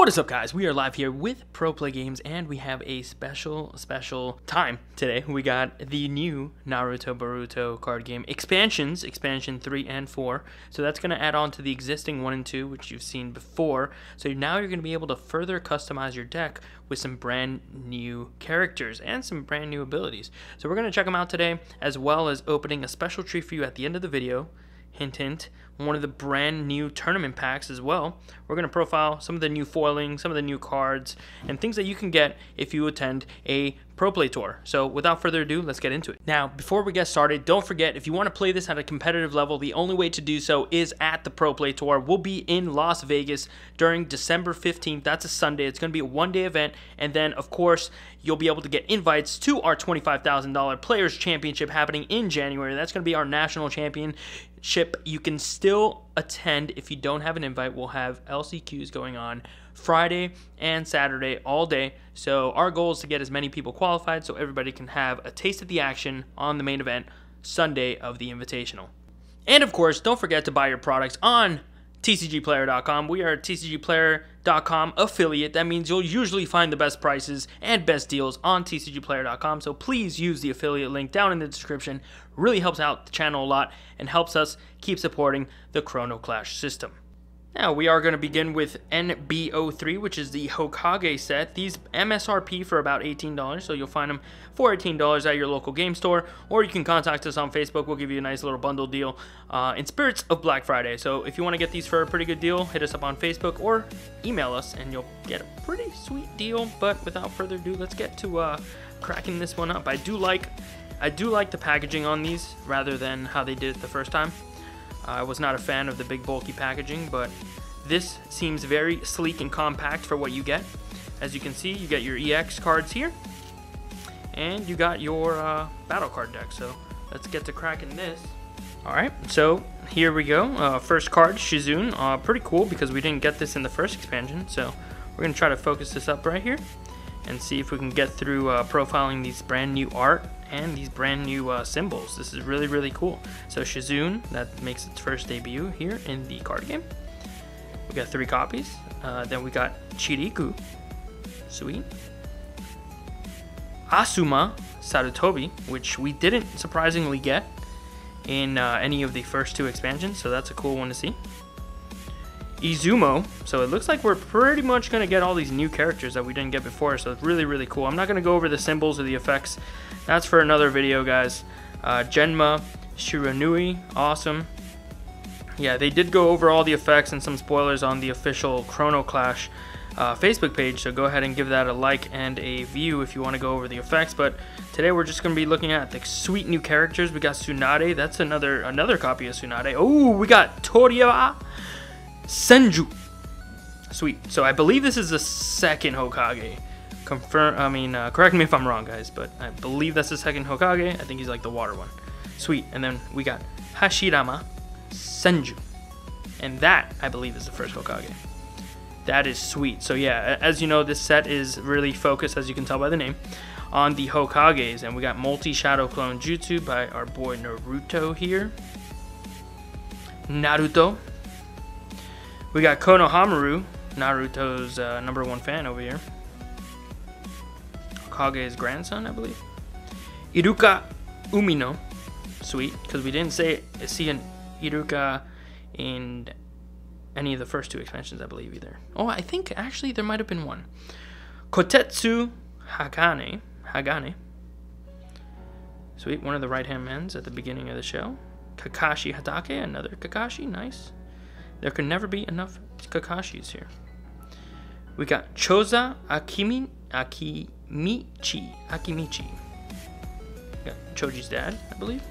What is up, guys? We are live here with Pro Play Games, and we have a special, special time today. We got the new Naruto Boruto card game expansions, expansion 3 and 4. So that's going to add on to the existing 1 and 2, which you've seen before. So now you're going to be able to further customize your deck with some brand new characters and some brand new abilities. So we're going to check them out today, as well as opening a special treat for you at the end of the video hint hint one of the brand new tournament packs as well. We're going to profile some of the new foiling some of the new cards and things that you can get if you attend a pro play tour. So without further ado let's get into it. Now before we get started don't forget if you want to play this at a competitive level the only way to do so is at the pro play tour. We'll be in las vegas during december 15th that's a sunday. It's going to be a one day event and then of course you'll be able to get invites to our $25000 players championship happening in january. That's going to be our national champion ship you can still attend if you don't have an invite. We'll have lcqs going on friday and saturday all day. So our goal is to get as many people qualified so everybody can have a taste of the action on the main event sunday of the invitational. And of course don't forget to buy your products on tcgplayer.com. We are a tcgplayer.com affiliate. That means you'll usually find the best prices and best deals on tcgplayer.com. So please use the affiliate link down in the description. Really helps out the channel a lot and helps us keep supporting the Chrono Clash system. Now we are going to begin with NB03, which is the Hokage set. These MSRP for about $18, so you'll find them for $18 at your local game store, or you can contact us on Facebook. We'll give you a nice little bundle deal uh, in spirits of Black Friday. So if you want to get these for a pretty good deal, hit us up on Facebook or email us, and you'll get a pretty sweet deal. But without further ado, let's get to uh, cracking this one up. I do like, I do like the packaging on these rather than how they did it the first time. I was not a fan of the big bulky packaging, but this seems very sleek and compact for what you get. As you can see, you get your EX cards here, and you got your uh, battle card deck. So let's get to cracking this. All right, so here we go. Uh, first card, Shizune. Uh, pretty cool because we didn't get this in the first expansion. So we're gonna try to focus this up right here and see if we can get through uh, profiling these brand new art and these brand new uh, symbols. This is really, really cool. So Shizune, that makes its first debut here in the card game. We got three copies. Uh, then we got Chiriku, sweet. Asuma Sarutobi, which we didn't surprisingly get in uh, any of the first two expansions, so that's a cool one to see. Izumo. So it looks like we're pretty much going to get all these new characters that we didn't get before. So it's really, really cool. I'm not going to go over the symbols or the effects. That's for another video, guys. Uh, Genma, Shiranui, awesome. Yeah, they did go over all the effects and some spoilers on the official Chrono Clash uh, Facebook page. So go ahead and give that a like and a view if you want to go over the effects. But today we're just going to be looking at the sweet new characters. We got Tsunade. That's another another copy of Tsunade. Oh, we got Tobirama. Senju. Sweet. So I believe this is the second Hokage. Confirm. I mean, uh, correct me if I'm wrong, guys, but I believe that's the second Hokage. I think he's like the water one. Sweet. And then we got Hashirama Senju, and that I believe is the first Hokage. That is sweet. So yeah, as you know, this set is really focused, as you can tell by the name, on the Hokages, and we got multi Shadow Clone Jutsu by our boy Naruto here. Naruto, we got Konohamaru, Naruto's uh, number one fan over here. Kage's grandson, I believe. Iruka Umino, sweet, because we didn't say see an Iruka in any of the first two expansions, I believe, either. Oh, I think actually there might have been one. Kotetsu Hagane, Hagane. Sweet, one of the right hand men at the beginning of the show. Kakashi Hatake, another Kakashi, nice. There can never be enough Kakashis here. We got Choza Akimi, Akimichi. Akimichi. Got Choji's dad, I believe.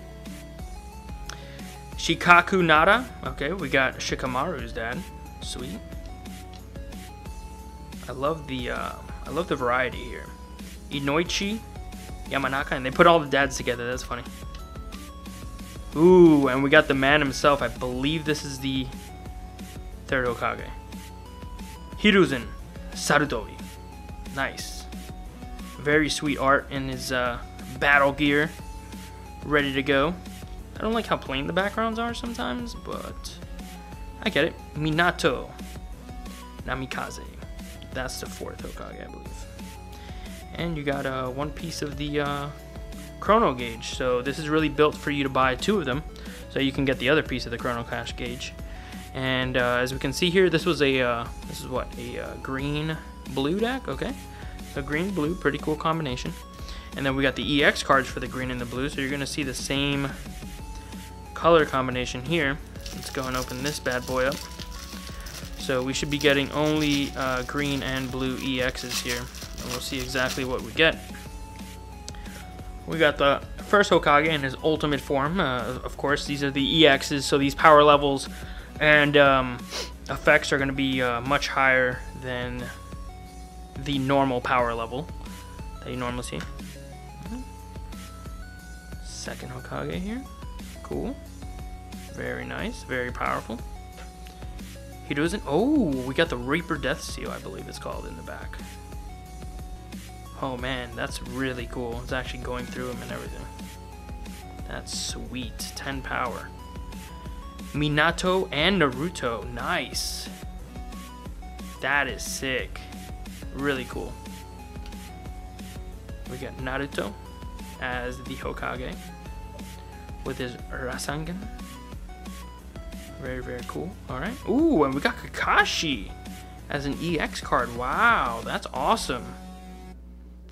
Shikaku Nara. Okay, we got Shikamaru's dad. Sweet. I love the uh, I love the variety here. Inoichi Yamanaka, and they put all the dads together. That's funny. Ooh, and we got the man himself. I believe this is the third Hokage. Hiruzen Sarutobi. Nice. Very sweet art in his uh, battle gear. Ready to go. I don't like how plain the backgrounds are sometimes, but I get it. Minato Namikaze. That's the fourth Hokage, I believe. And you got uh, one piece of the uh, chrono gauge. So this is really built for you to buy two of them, so you can get the other piece of the chrono clash gauge. And uh, as we can see here, this was a uh, this is what a uh, green blue deck. Okay, so green blue, pretty cool combination. And then we got the EX cards for the green and the blue, so you're gonna see the same color combination here. Let's go and open this bad boy up. So we should be getting only uh, green and blue EXs here. And we'll see exactly what we get. We got the first Hokage in his ultimate form. Uh, of course, these are the EXs, so these power levels and um, effects are going to be uh, much higher than the normal power level that you normally see. Second Hokage here. Cool. Very nice. Very powerful. He doesn't. Oh, we got the Reaper Death Seal, I believe it's called, in the back. Oh man, that's really cool. It's actually going through him and everything. That's sweet. 10 power. Minato and Naruto. Nice. That is sick. Really cool. We got Naruto as the Hokage with his Rasengan. Very, very cool. All right. Ooh, and we got Kakashi as an EX card. Wow, that's awesome.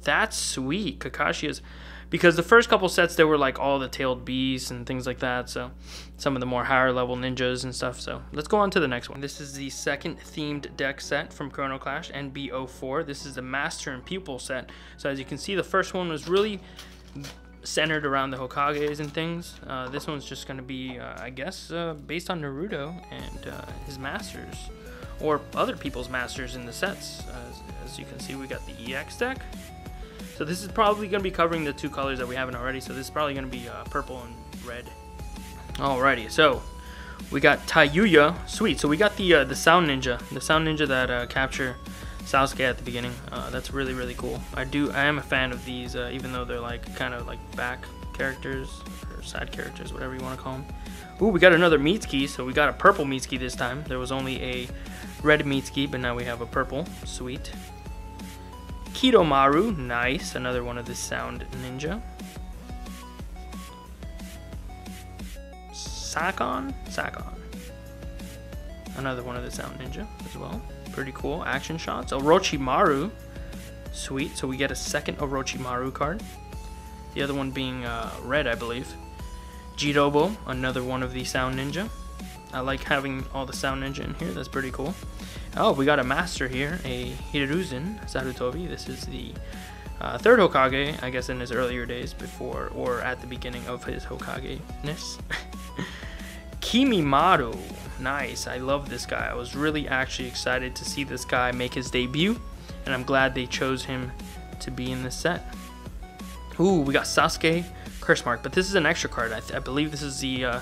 That's sweet. Kakashi is because the first couple sets they were like all the tailed beasts and things like that. So some of the more higher level ninjas and stuff. So let's go on to the next one. This is the second themed deck set from Chrono Clash NB04. This is the Master and Pupil set. So as you can see, the first one was really centered around the Hokages and things. Uh, this one's just going to be, uh, I guess, uh, based on Naruto and uh, his masters, or other people's masters in the sets. As, as, you can see, we got the EX deck. So this is probably going to be covering the two colors that we haven't already. So this is probably going to be uh, purple and red. Alrighty, so we got Tayuya. Sweet. So we got the uh, the Sound Ninja, the Sound Ninja that capture Sasuke at the beginning. Uh, that's really really cool. I do I am a fan of these, uh, even though they're like kind of like back characters or side characters, whatever you want to call them. Ooh, we got another Mitsuki, so we got a purple Mitsuki this time. There was only a red Mitsuki, but now we have a purple. Sweet. Kidomaru, nice. Another one of the Sound Ninja. Sakon? Sakon. Another one of the Sound Ninja as well. Pretty cool. Action shots. Orochimaru. Sweet. So we get a second Orochimaru card. The other one being uh, red, I believe. Jirobo, another one of the Sound Ninja. I like having all the Sound Ninja in here. That's pretty cool. Oh, we got a Master here, a Hiruzen Sarutobi. This is the uh, third Hokage, I guess in his earlier days before or at the beginning of his Hokage-ness. Kimimaro. Nice. I love this guy. I was really actually excited to see this guy make his debut, and I'm glad they chose him to be in this set. Ooh, we got Sasuke Curse Mark, but this is an extra card. I, I believe this is the uh,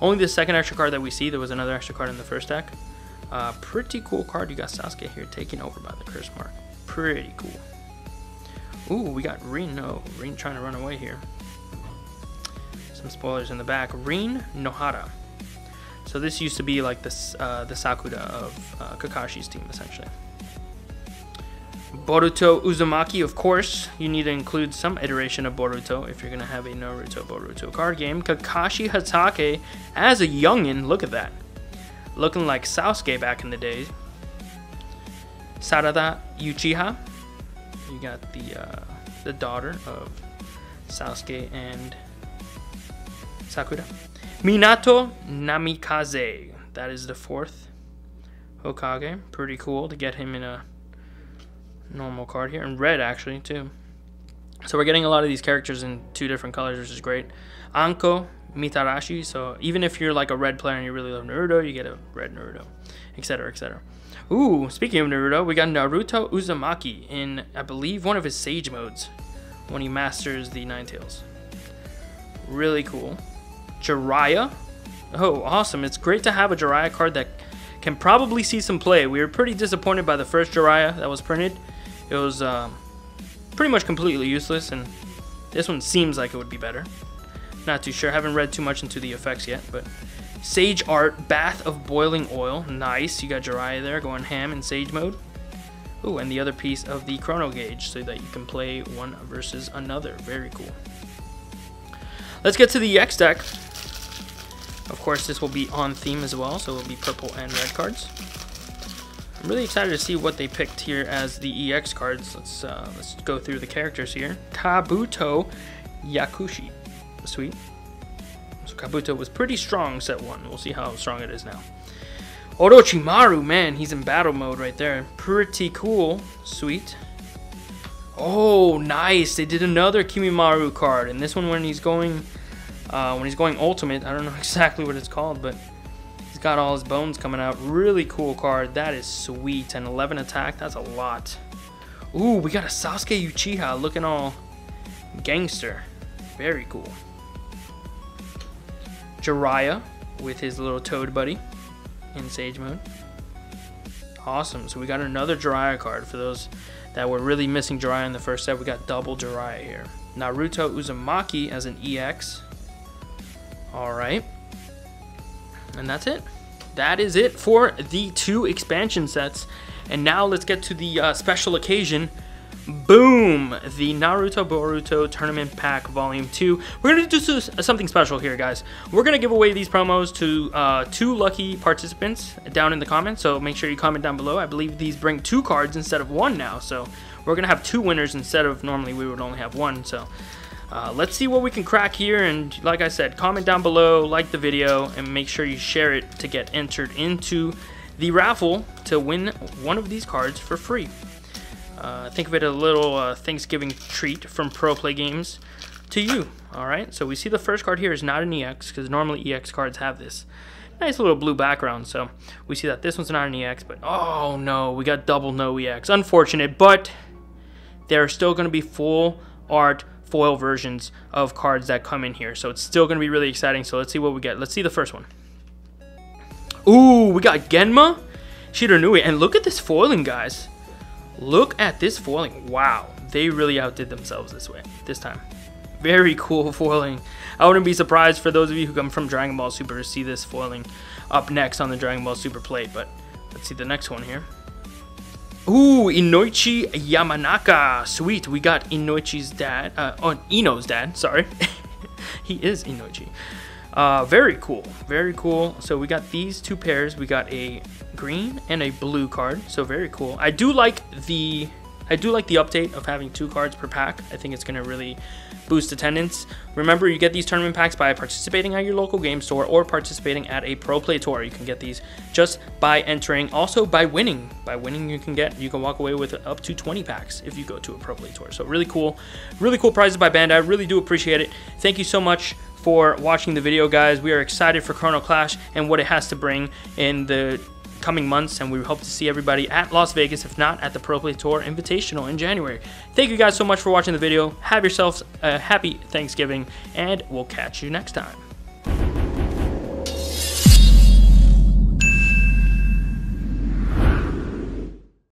only the second extra card that we see. There was another extra card in the first deck. Uh, pretty cool card. You got Sasuke here taken over by the Curse Mark. Pretty cool. Ooh, we got Rin. No, Rin trying to run away here. Some spoilers in the back. Rin Nohara. So this used to be like this, uh, the Sakura of uh, Kakashi's team, essentially. Boruto Uzumaki, of course, you need to include some iteration of Boruto if you're going to have a Naruto Boruto card game. Kakashi Hatake as a youngin, look at that. Looking like Sasuke back in the day. Sarada Uchiha, you got the, uh, the daughter of Sasuke and Sakura. Minato Namikaze. That is the fourth Hokage. Pretty cool to get him in a normal card here. And red, actually, too. So we're getting a lot of these characters in two different colors, which is great. Anko Mitarashi. So even if you're like a red player and you really love Naruto, you get a red Naruto, etc., etc. Ooh, speaking of Naruto, we got Naruto Uzumaki in, I believe, one of his Sage modes when he masters the Nine Tails. Really cool. Jiraiya. Oh, awesome. It's great to have a Jiraiya card that can probably see some play. We were pretty disappointed by the first Jiraiya that was printed. It was um, pretty much completely useless, and this one seems like it would be better. Not too sure. Haven't read too much into the effects yet, but Sage Art, Bath of Boiling Oil. Nice. You got Jiraiya there going ham in Sage mode. Ooh, and the other piece of the chrono gauge so that you can play one versus another. Very cool. Let's get to the X deck. Of course, this will be on theme as well, so it will be purple and red cards. I'm really excited to see what they picked here as the EX cards. Let's uh, let's go through the characters here. Kabuto Yakushi. Sweet. So Kabuto was pretty strong set one. We'll see how strong it is now. Orochimaru, man, he's in battle mode right there. Pretty cool. Sweet. Oh, nice. They did another Kimimaro card. And this one when he's going uh, when he's going ultimate, I don't know exactly what it's called, but got all his bones coming out. Really cool card. That is sweet. And 11 attack, that's a lot. Ooh, we got a Sasuke Uchiha looking all gangster. Very cool. Jiraiya with his little toad buddy in Sage mode. Awesome. So we got another Jiraiya card for those that were really missing Jiraiya in the first set. We got double Jiraiya here. Naruto Uzumaki as an EX. Alright. And that's it. That is it for the two expansion sets. And now let's get to the uh, special occasion Boom! The Naruto Boruto Tournament Pack Volume 2. We're going to do something special here, guys. We're going to give away these promos to uh, two lucky participants down in the comments, so make sure you comment down below. I believe these bring two cards instead of one now, so we're going to have two winners instead of normally we would only have one, so... Uh, let's see what we can crack here, and like I said, comment down below, like the video, and make sure you share it to get entered into the raffle to win one of these cards for free. Uh, think of it a little uh, Thanksgiving treat from Pro Play Games to you. All right, so we see the first card here is not an EX because normally EX cards have this nice little blue background. So we see that this one's not an EX, but oh no, we got double no EX. Unfortunate, but there are still going to be full art foil versions of cards that come in here. So it's still going to be really exciting. So let's see what we get. Let's see the first one. Ooh, we got Genma, Shiranui, and look at this foiling, guys. Look at this foiling. Wow, they really outdid themselves this way, this time. Very cool foiling. I wouldn't be surprised for those of you who come from Dragon Ball Super to see this foiling up next on the Dragon Ball Super plate, but let's see the next one here. Ooh, Inoichi Yamanaka. Sweet, we got Inoichi's dad, uh, oh, Ino's dad, sorry. he is Inoichi. Uh, very cool, very cool. So we got these two pairs. We got a green and a blue card. So very cool. I do like the I do like the update of having two cards per pack. I think it's going to really boost attendance. Remember, you get these tournament packs by participating at your local game store or participating at a Pro Play Tour. You can get these just by entering. Also, by winning. By winning, you can get you can walk away with up to 20 packs if you go to a Pro Play Tour. So really cool, really cool prizes by Bandai. I really do appreciate it. Thank you so much for watching the video, guys. We are excited for Chrono Clash and what it has to bring in the coming months, and we hope to see everybody at Las Vegas, if not at the Pro Play Tour Invitational in January. Thank you guys so much for watching the video. Have yourselves a happy Thanksgiving, and we'll catch you next time.